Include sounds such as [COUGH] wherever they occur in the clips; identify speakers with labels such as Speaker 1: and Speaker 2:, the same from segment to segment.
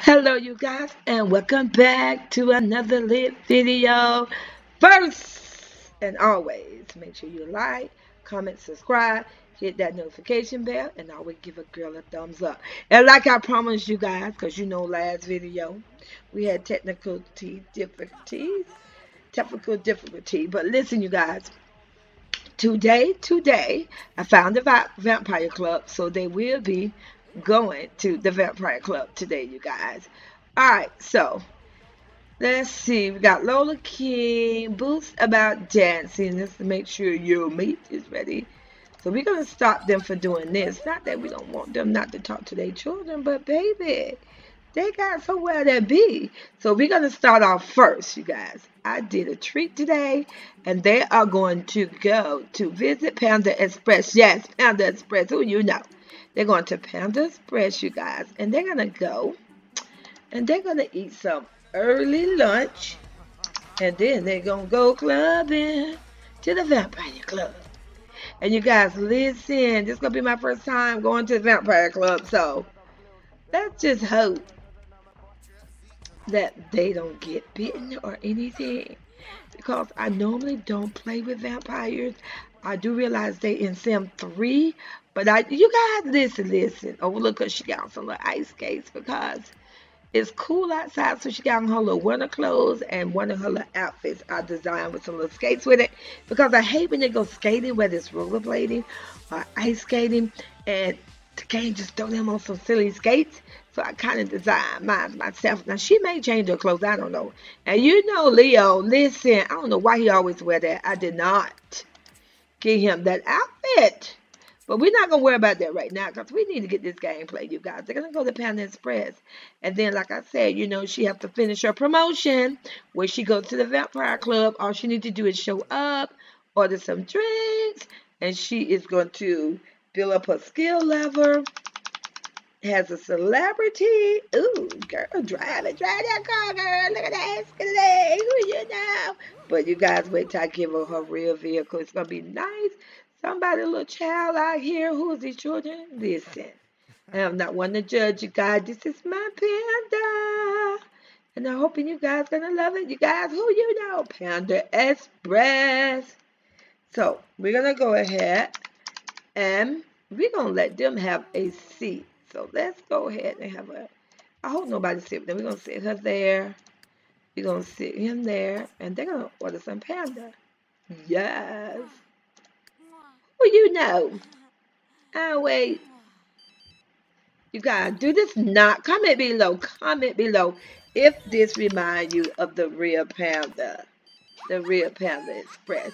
Speaker 1: Hello you guys and welcome back to another lit video. First and always make sure you like, comment, subscribe, hit that notification bell and always give a girl a thumbs up. And like I promised you guys, because you know last video we had technical difficulties, technical difficulty. But listen you guys, today, today I found the Vampire Club so they will be going to the Vampire Club today, you guys. Alright, so let's see. We got Lola King, Boost about dancing. Just to make sure your mate is ready. So we're going to stop them for doing this. Not that we don't want them not to talk to their children, but baby, they got somewhere to be. So we're going to start off first, you guys. I did a treat today, and they are going to go to visit Panda Express. Yes, Panda Express, who you know. They're going to Panda Express, you guys, and they're going to go and they're going to eat some early lunch and then they're going to go clubbing to the Vampire Club. And you guys, listen, this is going to be my first time going to the Vampire Club, so let's just hope that they don't get bitten or anything because I normally don't play with vampires. I do realize they in Sim 3, but I, you guys listen, listen. Oh, look, she got on some little ice skates because it's cool outside. So she got on her little winter clothes and one of her little outfits I designed with some little skates with it because I hate when they go skating, whether it's rollerblading or ice skating, and can't just throw them on some silly skates. So I kind of designed mine myself. Now she may change her clothes. I don't know. And you know, Leo, listen, I don't know why he always wear that. I did not get him that outfit. But we're not going to worry about that right now because we need to get this game played, you guys. They're going to go to Panda Express. And then, like I said, you know, she has to finish her promotion where she goes to the Vampire Club. All she needs to do is show up, order some drinks, and she is going to build up her skill level. Has a celebrity. Ooh, girl, drive it. Drive that car, girl. Look at that Escalade. Who you know? But you guys wait till I give her her real vehicle. It's going to be nice. Somebody, little child out here, who is these children? Listen, I am not one to judge you guys. This is my panda. And I'm hoping you guys gonna love it. You guys, who you know? Panda Express. So, we're gonna go ahead and we're gonna let them have a seat. So let's go ahead and have a I hope nobody sit with them. We're gonna sit her there. We're gonna sit him there. And they're gonna order some panda. Hmm. Yes. Well, you know. Oh, wait. You gotta do this not. Comment below. Comment below if this reminds you of the real Panda. The real Panda Express.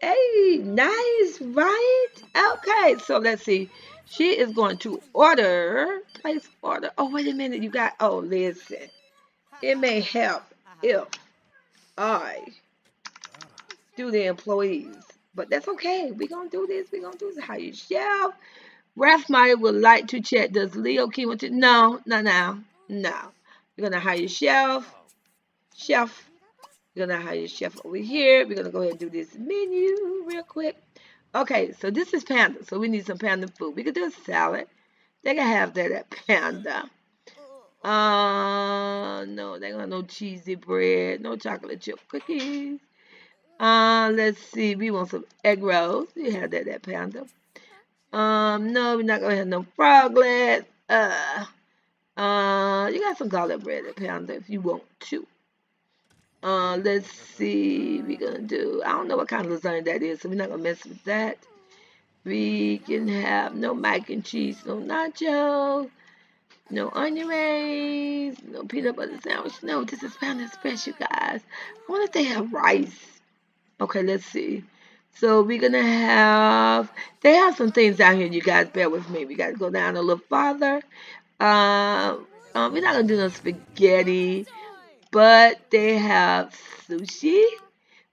Speaker 1: Hey, nice, right? Okay, so let's see. She is going to order. Place order. Oh, wait a minute. You got. Oh, listen. It may help if I do the employees but that's okay. We're going to do this. We're going to do this. How you shelf. Ralph Meyer would like to check. Does Leo King want to? No, no, no, no. We're going to hire chef. Chef. We're going to hire chef over here. We're going to go ahead and do this menu real quick. Okay, so this is Panda. So we need some Panda food. We could do a salad. They can have that at Panda. Uh, no, they got no cheesy bread, no chocolate chip cookies. Uh, let's see. We want some egg rolls. You have that at Panda. Um, no, we're not gonna have no froglet. Uh, uh, you got some garlic bread at Panda if you want to. Uh, let's see. We're gonna do. I don't know what kind of lasagna that is, so we're not gonna mess with that. We can have no mac and cheese, no nacho, no onion rings, no peanut butter sandwich. No, this is Panda Express, you guys. I wonder if they have rice. Okay, let's see. So we're going to have, they have some things down here, you guys. Bear with me. We got to go down a little farther. Uh, um, we're not going to do no spaghetti, but they have sushi.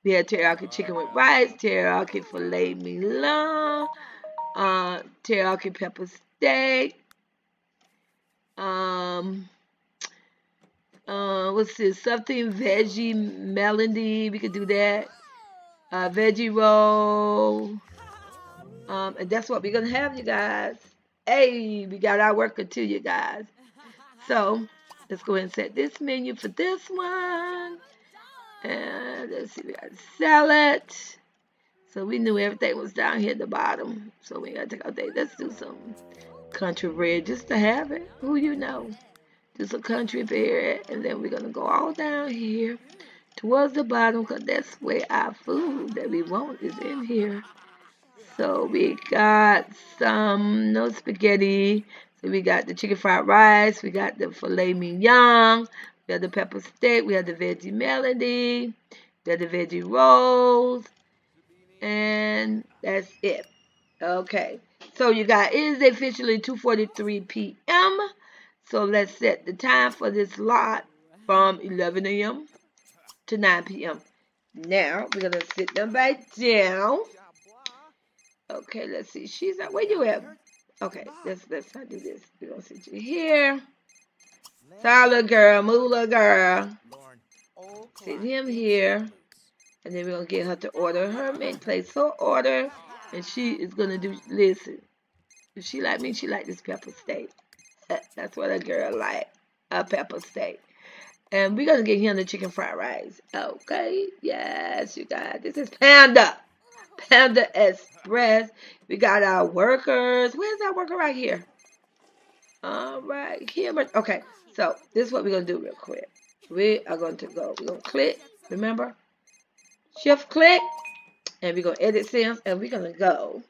Speaker 1: We have teriyaki chicken with rice, teriyaki filet mignon, uh, teriyaki pepper steak. Um, uh, what's this? Something veggie melody. We could do that uh, veggie roll. Um, and that's what we're going to have, you guys. Hey, we got our worker too, you guys. So let's go ahead and set this menu for this one. And let's see, we got salad. So we knew everything was down here at the bottom. So we got to take out there. Let's do some country bread just to have it. Who you know? Do some country bread. And then we're going to go all down here towards the bottom because that's where our food that we want is in here. So we got some, no spaghetti. So we got the chicken fried rice. We got the filet mignon. We have the pepper steak. We have the veggie melody. We have the veggie rolls. And that's it. Okay. So you got, it is officially 2.43 p.m. So let's set the time for this lot from 11 a.m. to 9 p.m. Now, we're going to sit them back down. Okay, let's see. She's at, where you at? Okay, let's, let's not do this. We're going to sit you here. Solid girl, moolah girl. Sit him here. And then we're going to get her to order her main place her order. And she is going to do, listen. If she like me, she like this pepper steak. That's what a girl like. A pepper steak. And we're going to get him the chicken fried rice. Okay. Yes, you guys. This is Panda. Panda Express. We got our workers. Where's that worker right here? All right. Here. Okay. So this is what we're going to do real quick. We are going to go. We're going to click. Remember? Shift click. And we're going to edit Sims. And we're going to go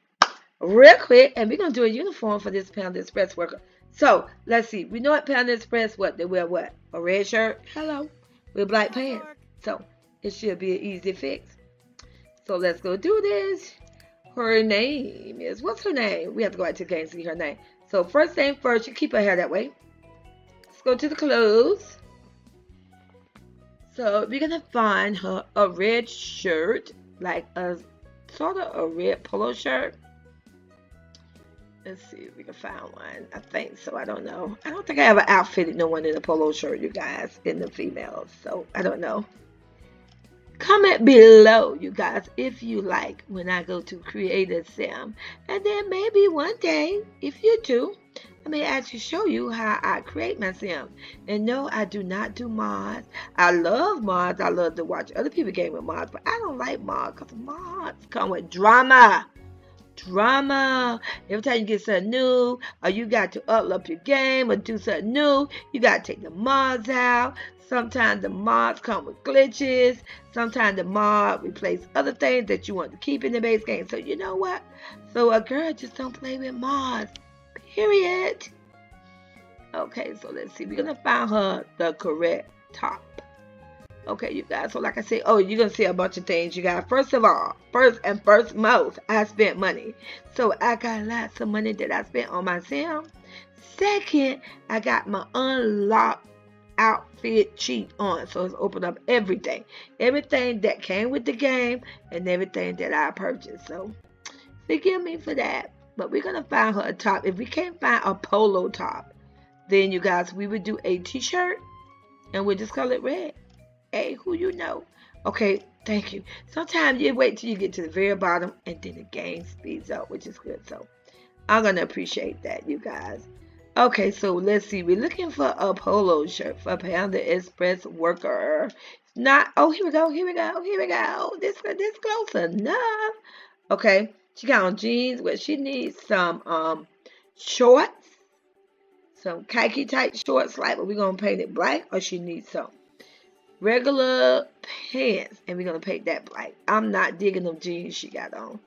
Speaker 1: real quick. And we're going to do a uniform for this Panda Express worker. So let's see. We know at Panda Express what they wear what? A red shirt. Hello. With black pants. So it should be an easy fix. So let's go do this. Her name is what's her name? We have to go back to the game and see her name. So first name first, you keep her hair that way. Let's go to the clothes. So we're gonna find her a red shirt, like a sort of a red polo shirt. Let's see if we can find one. I think so. I don't know. I don't think I ever outfitted no one in a polo shirt, you guys, in the females. So I don't know. Comment below, you guys, if you like when I go to create a sim. And then maybe one day, if you do, I may actually show you how I create my sim. And no, I do not do mods. I love mods. I love to watch other people game with mods, but I don't like mods because mods come with drama drama. Every time you get something new, or you got to up up your game or do something new, you got to take the mods out. Sometimes the mods come with glitches. Sometimes the mod replace other things that you want to keep in the base game. So you know what? So a girl just don't play with mods. Period. Okay, so let's see. We're gonna find her the correct top. Okay, you guys. So like I said, oh, you're to see a bunch of things. You guys, first of all, first and first most, I spent money. So I got lots of money that I spent on my sim. Second, I got my unlocked outfit cheat on. So it's opened up everything. Everything that came with the game and everything that I purchased. So forgive me for that. But we're to find her a top. If we can't find a polo top, then you guys, we would do a t-shirt and we'll just call it red. Hey, who you know? Okay, thank you. Sometimes you wait till you get to the very bottom and then the game speeds up, which is good. So I'm going to appreciate that, you guys. Okay, so let's see. We're looking for a polo shirt for Panda Express worker. Not, oh, here we go, here we go, here we go. This, this close enough. Okay, she got on jeans, but she needs some um shorts. Some khaki type shorts, like, but we're going to paint it black, or she needs some regular pants. And we're going to paint that black. I'm not digging them jeans she got on.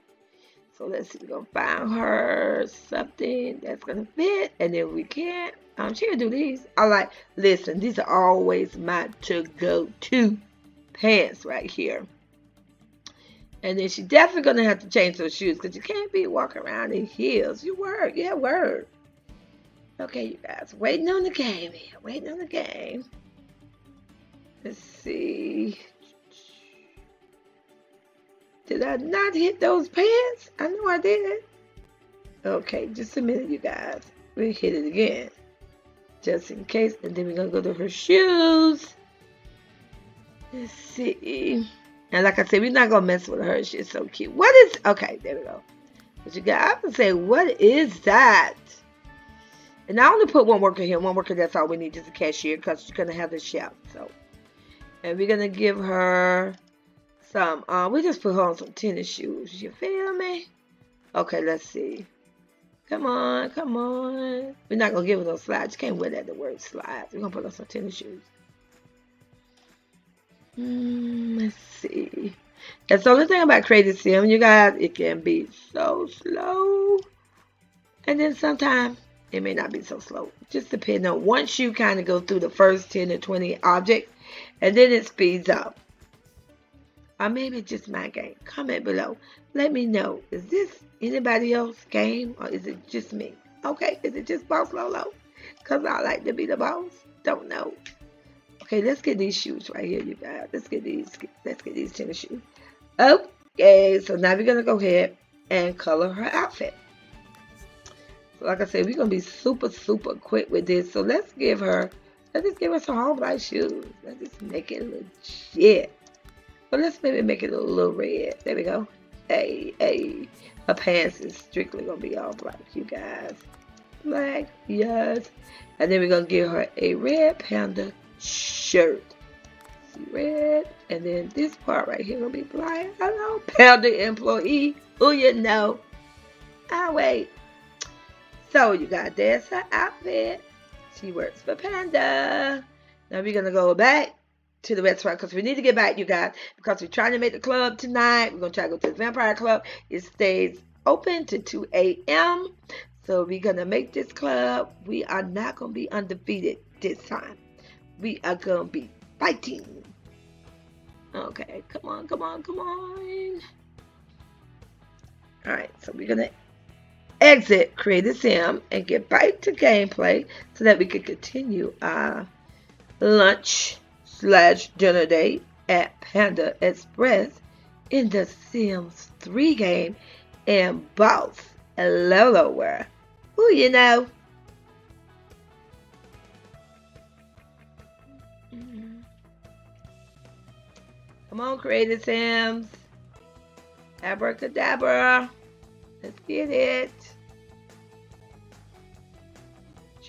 Speaker 1: So let's see. We're going to find her something that's going to fit. And then we can't. Um, she can do these. I like, listen, these are always my to-go-to pants right here. And then she definitely to have to change those shoes because you can't be walking around in heels. You word. Yeah, word. Okay, you guys. Waiting on the game here. Waiting on the game. Let's see. Did I not hit those pants? I know I did. Okay, just a minute, you guys. We hit it again. Just in case. And then we're going to go to her shoes. Let's see. And like I said, we're not going to mess with her. She's so cute. What is... Okay, there we go. But you guys, I to say, what is that? And I only put one worker here. One worker, that's all we need, just a cashier, because she's going to have the chef. So, And we're going to give her some, uh, we just put her on some tennis shoes. You feel me? Okay, let's see. Come on, come on. We're not going to give her no slides. You can't wear that, the word slides. We're going to put on some tennis shoes. Mm, let's see. That's the only thing about Create a Sim, you guys, it can be so slow. And then sometimes it may not be so slow. Just depending on once you kind of go through the first 10 to 20 objects, and then it speeds up. Or maybe it's just my game. Comment below. Let me know. Is this anybody else's game or is it just me? Okay, is it just Boss Lolo? Because I like to be the boss? Don't know. Okay, let's get these shoes right here, you guys. Let's get these. Let's get these tennis shoes. Okay, so now we're gonna go ahead and color her outfit. So like I said, we're gonna be super, super quick with this. So let's give her, let's just give her some home white shoes. Let's just make it legit. But let's maybe make it a little red. There we go. Hey, hey. Her pants is strictly gonna be all black, you guys. Black, yes. And then we're gonna give her a red panda shirt red. And then this part right here will be black. Hello, Panda employee. Who you know? I'll wait. So you got there's her outfit. Works for Panda. Now we're gonna go back to the restaurant because we need to get back, you guys, because we're trying to make the club tonight. We're gonna try to go to the Vampire Club. It stays open to 2 a.m. So we're gonna make this club. We are not gonna be undefeated this time. We are gonna be fighting. Okay, come on, come on, come on. Alright, so we're going to exit Create a Sim and get back to gameplay so that we can continue our lunch slash dinner date at Panda Express in the Sims 3 game and Boss World. Who you know? Mm-hmm. Come on, Creative Sims. Abracadabra. Let's get it.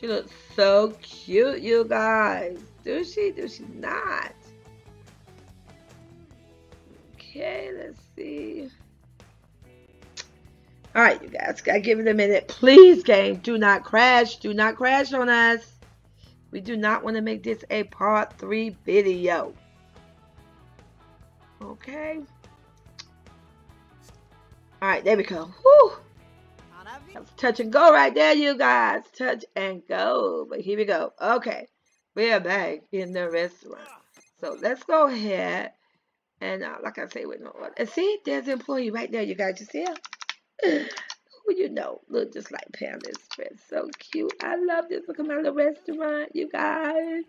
Speaker 1: She looks so cute, you guys. Do she? Do she not? Okay, let's see. All right, you guys, gotta give it a minute. Please, game, do not crash. Do not crash on us. We do not want to make this a part three video. Okay. All right, there we go. Whew. That's touch and go right there, you guys. Touch and go. But here we go. Okay. We are back in the restaurant. So let's go ahead. And uh, like I say, with no order. And see, there's an employee right there. You guys just see him? Who you know? Look just like Pamela Express. So cute. I love this. Look at my little restaurant, you guys.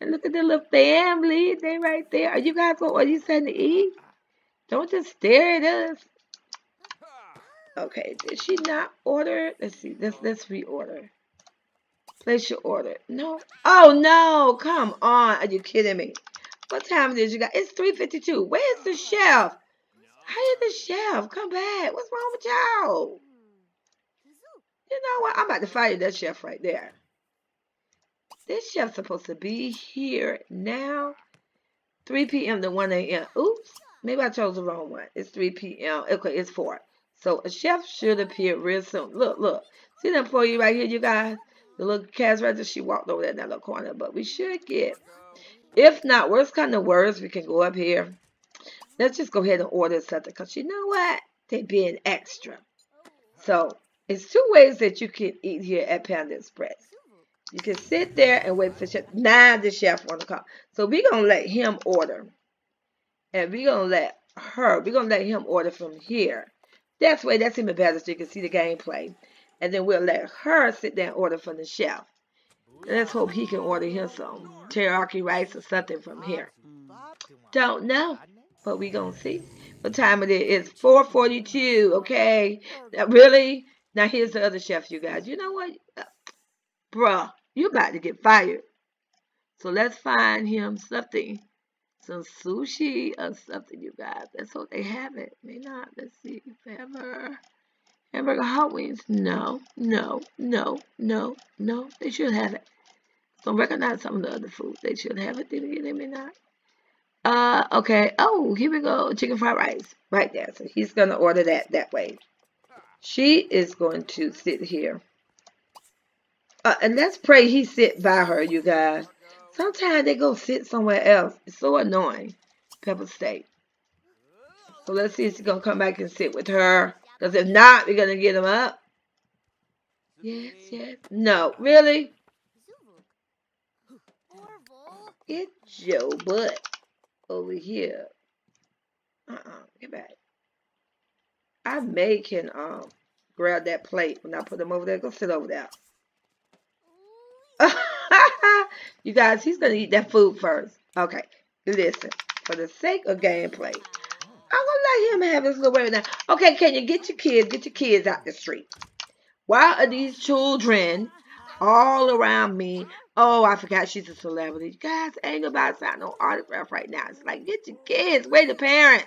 Speaker 1: And look at the little family. They right there. Are you guys going, what are you saying to eat? Don't just stare at us. Okay, did she not order? Let's see. Let's let's reorder. Place your order. No. Oh no! Come on. Are you kidding me? What time is it? you got? It's 3:52. Where's the chef? How the chef? Come back. What's wrong with y'all? You know what? I'm about to fire that chef right there. This chef's supposed to be here now. 3 p.m. to 1 a.m. Oops. Maybe I chose the wrong one. It's 3 p.m. Okay, it's 4. So a chef should appear real soon. Look, look. See the employee right here, you guys? The little cash register, she walked over there in that little corner. But we should get, if not, worst kind of words, we can go up here. Let's just go ahead and order something. Because you know what? They're being extra. So, it's two ways that you can eat here at Panda Express. You can sit there and wait for chef. Now the chef want to come. So we're going to let him order. And we're going to let her, we're going to let him order from here. That's way, that's even better so you can see the gameplay. And then we'll let her sit there and order from the chef. And let's hope he can order him some teriyaki rice or something from here. Don't know, but we to see. What time it is? It's 4.42, okay? Now, really? Now, here's the other chef, you guys. You know what? Bruh, you about to get fired. So let's find him something. Some sushi or something, you guys. Let's hope they have it. May not. Let's see. Ever. Hamburger hot wings. No, no, no, no, no. They should have it. Don't recognize some of the other food. They should have it. Again, they may not. Uh, okay. Oh, here we go. Chicken fried rice. Right there. So he's going to order that that way. She is going to sit here. Uh, and let's pray he sit by her, you guys. Sometimes they go sit somewhere else. It's so annoying. Pepper steak. So let's see if she's going to come back and sit with her. Because if not, we're going to get him up. Yes, yes. No, really? Get your butt over here. Uh-uh, get back. I may can um grab that plate when I put them over there. Go sit over there. You guys, he's gonna eat that food first. Okay, listen. For the sake of gameplay, I'm gonna let him have his little way now. Okay, can you get your kids, get your kids out the street? Why are these children all around me? Oh, I forgot she's a celebrity. You guys, ain't nobody signing no autograph right now. It's like, get your kids. Wait the parents.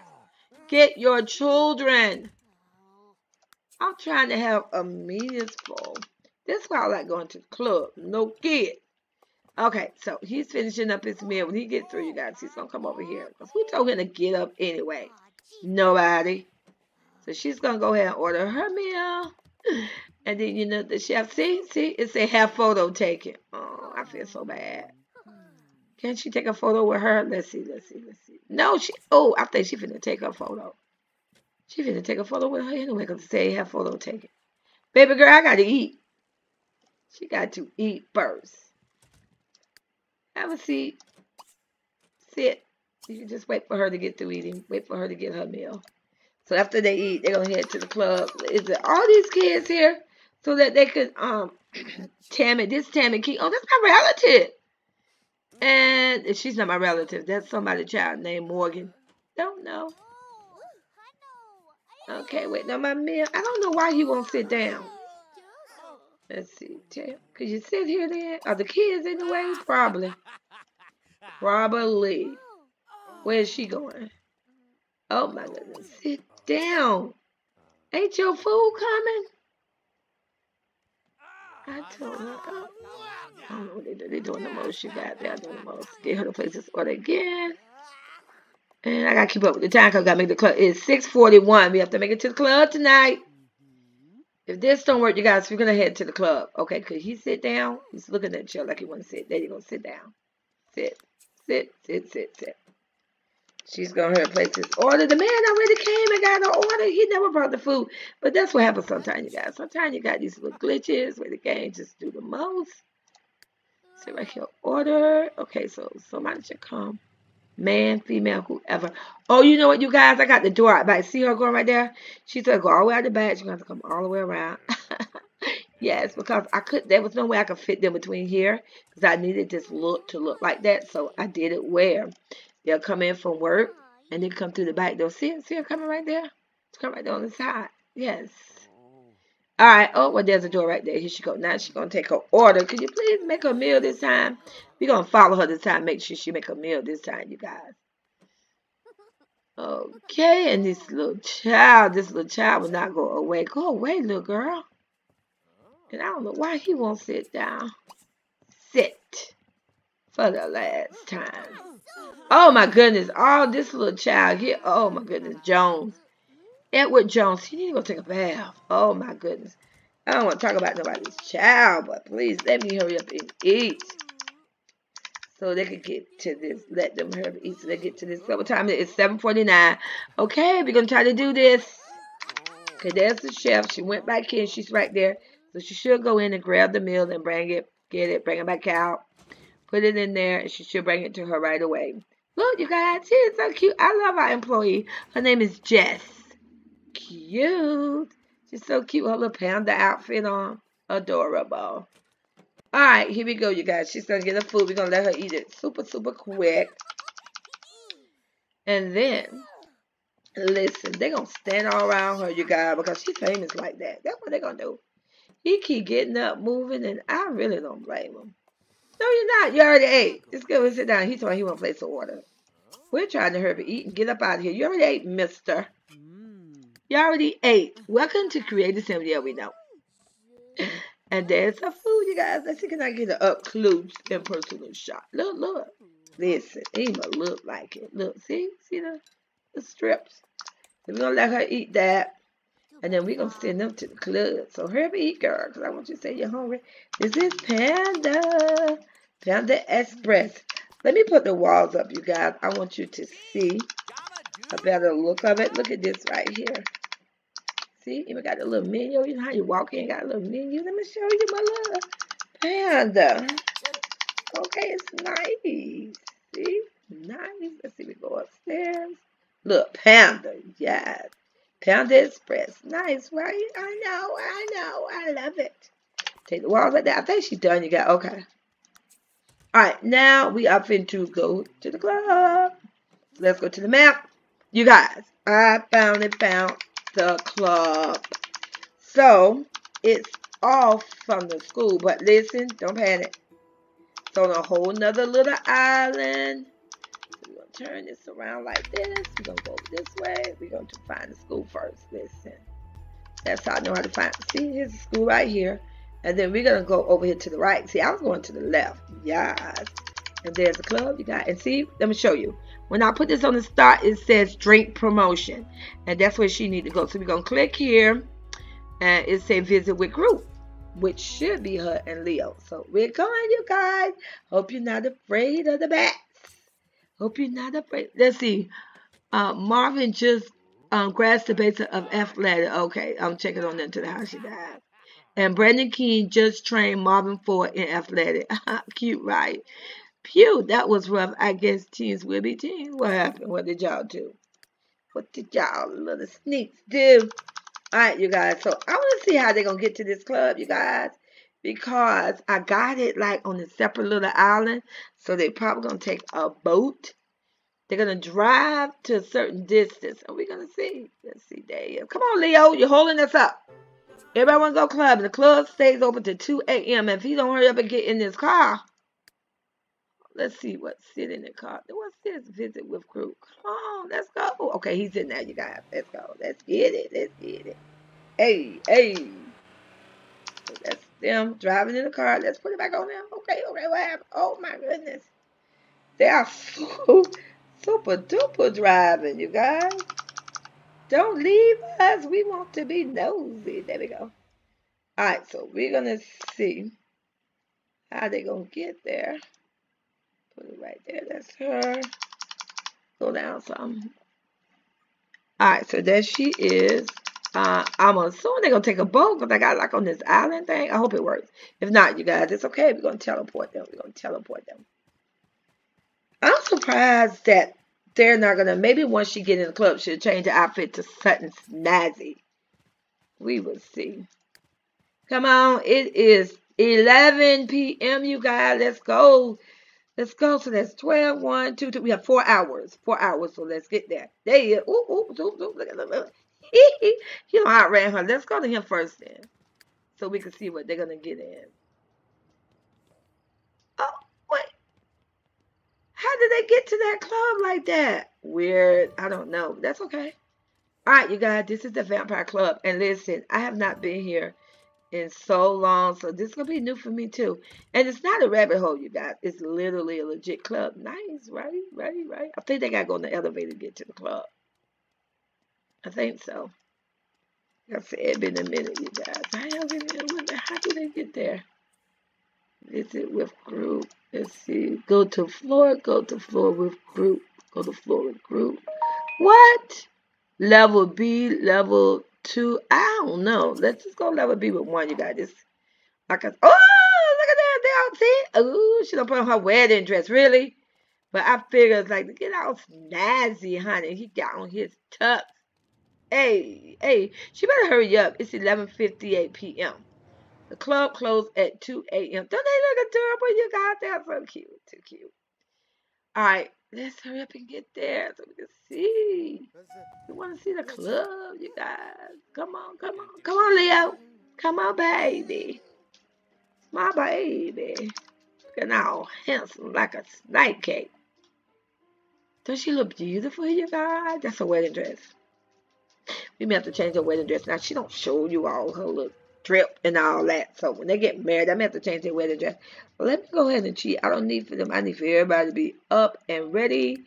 Speaker 1: Get your children. I'm trying to have a meetings full. That's why I like going to the club. No kids. Okay, so he's finishing up his meal. When he gets through, you guys, he's going to come over here. Because who told him to get up anyway? Nobody. So she's going to go ahead and order her meal. And then, you know, the chef, see, see, it say have photo taken. Oh, I feel so bad. Can't she take a photo with her? Let's see, let's see, let's see. No, she, oh, I think she finna take a photo. She finna take a photo with her anyway because say have photo taken. Baby girl, I got to eat. She got to eat first. Have a seat. Sit. You can just wait for her to get through eating. Wait for her to get her meal. So after they eat, they're gonna head to the club. Is it all these kids here so that they could um [CLEARS THROAT] Tammy, this Tammy King. Oh, that's my relative. And she's not my relative. That's somebody child named Morgan. Don't know. Okay, wait. Now my meal. I don't know why he won't sit down. Let's see. Could you sit here then? Are the kids in the way? Probably. Probably. Where is she oh, oh. going? Oh my oh. goodness. Sit down. Ain't your food coming? I ah. told her. Oh, I don't know what they do. They're doing the most. You got there doing the most. Get her the places order again. And I gotta keep up with the time because I gotta make the club. It's 641. We have to make it to the club tonight. Mm-hmm. If this don't work, you guys, we're gonna head to the club. Okay, could he sit down? He's looking at you like he wanna sit. There you go, sit down. Sit, sit, sit, sit, sit. She's going to her place his order. The man already came and got an order. He never brought the food. But that's what happens sometimes, you guys. Sometimes you got these little glitches where the game just do the most. See right here, order. Okay, so somebody should come. Man, female, whoever. Oh, you know what, you guys? I got the door out back. See her going right there? She said go all the way out the back. She's going to come all the way around. [LAUGHS] yes, because I could. There was no way I could fit them between here because I needed this look to look like that. So I did it where They'll come in from work and then come through the back door. See, see her coming right there? It's coming right there on the side. Yes. Oh. All right. Oh, well, there's a door right there. Here she go. Now she's going to take her order. Could you please make her meal this time? We're going to follow her this time. Make sure she make a meal this time, you guys. [LAUGHS] Okay, and this little child, this little child will not go away. Go away, little girl. And I don't know why he won't sit down. Sit for the last time. Oh my goodness. Oh, this little child here. Oh my goodness. Jones. Edward Jones. He need to go take a bath. Oh my goodness. I don't want to talk about nobody's child, but please let me hurry up and eat. So they could get to this. Let them hurry up and eat so they get to this. What time it is? 749. Okay, we're going to try to do this. Okay, there's the chef. She went back in. She's right there. So she should go in and grab the meal and bring it, get it, bring it back out. Put it in there, and she should bring it to her right away. Look, you guys, she's so cute. I love our employee. Her name is Jess. Cute. She's so cute. Her little panda outfit on. Adorable. All right, here we go, you guys. She's going to get her food. We're going to let her eat it super, super quick. And then, listen, they're going to stand all around her, you guys, because she's famous like that. That's what they're going to do. He keep getting up, moving, and I really don't blame him. No, you're not. You already ate. Just go and sit down. He told me he want to place the order. We're trying to hurry eat and get up out of here. You already ate, mister. Mm. You already ate. Welcome to Creative Assembly. Yeah, we know. And there's some food, you guys. Let's see, can I get an up close and personal shot? Look, look. Listen, even look like it. Look, see? See the, the strips? We're going to let her eat that. And then we're going to send them to the club. So hurry up eat, girl, because I want you to say you're hungry. This is Panda. Panda Express. Let me put the walls up, you guys. I want you to see a better look of it. Look at this right here. See, even got a little menu. You know how you walk in, got a little menu. Let me show you my little panda. Okay, it's nice. See, nice. Let's see, we go upstairs. Look, panda. Yes. Panda Express. Nice, right? I know, I know. I love it. Take the walls like that. I think she's done. You got, okay. All right, now we up into go to the club. Let's go to the map. You guys, I found it, found the club. So, it's off from the school, but listen, don't panic. It's on a whole nother little island. Turn this around like this. We're going to go this way. We're going to find the school first. Listen. That's how I know how to find. See, here's the school right here. And then we're going to go over here to the right. See, I was going to the left. Yes. And there's a club you got. And see, let me show you. When I put this on the start, it says drink promotion. And that's where she need to go. So we're going to click here. And it says visit with group. Which should be her and Leo. So we're going, you guys. Hope you're not afraid of the bats. Hope you're not afraid. Let's see. Uh, Marvin just um, grasped the base of athletic. Okay, I'm checking on into the house you guys. And Brandon King just trained Marvin Ford in athletic. [LAUGHS] Cute, right? Pew, that was rough. I guess teens will be teens. What happened? What did y'all do? What did y'all little sneaks do? All right, you guys. So I want to see how they're going to get to this club, you guys. Because I got it like on a separate little island. So they're probably going to take a boat. They're going to drive to a certain distance. Are we going to see? Let's see. There Come on, Leo. You're holding us up. Everybody want to go club. The club stays open to 2 a.m. If he don't hurry up and get in this car, let's see what's sit in the car. What's this? Visit with crew. Come on, let's go. Okay, he's in there, you guys. Let's go. Let's get it. Let's get it. Hey, hey. That's them driving in the car. Let's put it back on them. Okay, okay, what happened? Oh my goodness. They are [LAUGHS] so super duper driving, you guys. Don't leave us. We want to be nosy. There we go. All right, so we're going to see how they going to get there. Put it right there. That's her. Go down some. All right, so there she is. Uh, I'm assuming they're to take a boat because I got like on this island thing. I hope it works. If not, you guys, it's okay. We're going to teleport them. We're to teleport them. I'm surprised that they're not gonna. Maybe once she get in the club, she'll change the outfit to something snazzy. We will see. Come on, it is 11 p.m. You guys, let's go. Let's go. So that's 12, 1, 2, 2. We have four hours. Four hours. So let's get there. There you is. Ooh, ooh, ooh, ooh. Look at him. [LAUGHS] he outran her. Let's go to him first then. So we can see what they're going to get in. Oh, wait. How did they get to that club like that? Weird. I don't know. That's okay. All right, you guys, this is the Vampire Club. And listen, I have not been here in so long, so this is going to be new for me too. And it's not a rabbit hole, you guys. It's literally a legit club. Nice, right? Right, right. I think they got to go in the elevator to get to the club. I think so. I said, it's been a minute, you guys. I haven't even, How did they get there? Visit with group. Let's see. Go to floor. Go to floor with group. Go to floor with group. What? Level B, level two. I don't know. Let's just go level B with one. You guys. this. Like oh, look at that. They all see. Oh, she don't put on her wedding dress. Really? But I figured it's like get all snazzy, honey. He got on his tux. Hey, hey, she better hurry up. It's 11:58 p.m. The club closed at 2 a.m. Don't they look adorable? You guys, they're so cute. Too cute. All right, let's hurry up and get there so we can see. You want to see the club, you guys? Come on, come on. Come on, Leo. Come on, baby. My baby. Looking all handsome like a snake cake. Does she look beautiful, you guys? That's a wedding dress. We may have to change her wedding dress. Now she don't show you all her look drip and all that. So when they get married, I may have to change their wedding dress. Let me go ahead and cheat. I don't need for them. I need for everybody to be up and ready.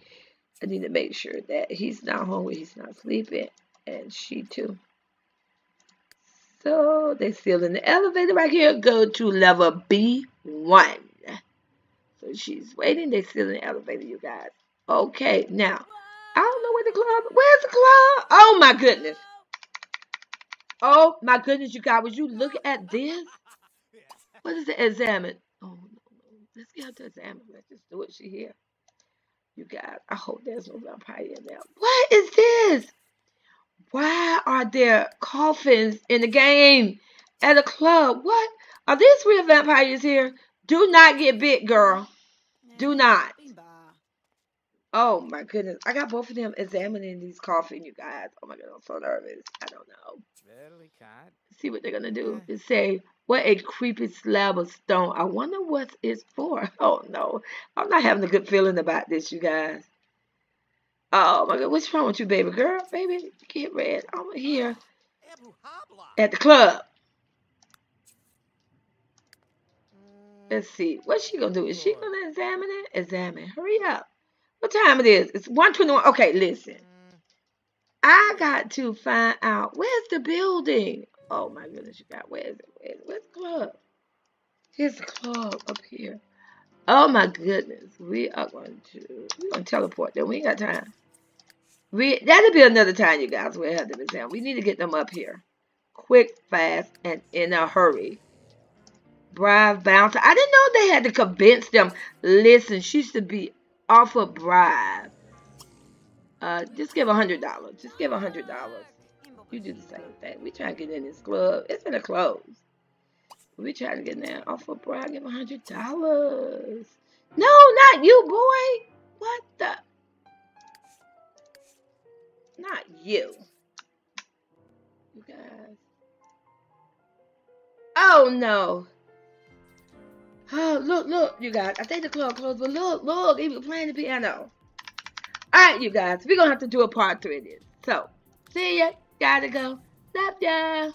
Speaker 1: I need to make sure that he's not hungry, he's not sleeping, and she too. So they still in the elevator right here. Go to level B1. So she's waiting. They still in the elevator, you guys. Okay, now I don't know where the. Where's the club? Oh my goodness. Oh my goodness, you guys. Would you look at this? What is the Examine. Oh. Let's get to examine. Let's just do it. She here. You guys. I hope there's no vampire in there. What is this? Why are there coffins in the game at a club? What? Are these real vampires here? Do not get bit, girl. Do not. Oh my goodness. I got both of them examining these coffins, you guys. Oh my god, I'm so nervous. I don't know. See what they're gonna do. It say, what a creepy slab of stone. I wonder what it's for. [LAUGHS] Oh no. I'm not having a good feeling about this, you guys. Oh my god, what's wrong with you, baby girl? Baby, get red. I'm here at the club. Let's see. What's she gonna do? Is she gonna examine it? Examine. Hurry up. What time it is? It's 121. Okay, listen. I got to find out where's the building. Oh my goodness, you got where is it? Where's, where's the club? Here's the club up here. Oh my goodness. We are going to we're gonna teleport them. We ain't got time. We that'll be another time, you guys. We'll have them exam. We need to get them up here. Quick, fast, and in a hurry. Bribe bouncer. I didn't know they had to convince them. Listen, she should be offer bribe. Uh, just give a hundred dollars. Just give a hundred dollars. You do the same thing. We try to get in this club. It's gonna close. We try to get in there. Offer bribe. Give a hundred dollars. No, not you, boy. What the? Not you. You guys. Oh no. Oh, [GASPS] look, look, you guys. I think the club closed, but look, look, even playing the piano. All right, you guys. We're going to have to do a part three of this. So, see ya. Gotta go. Love ya.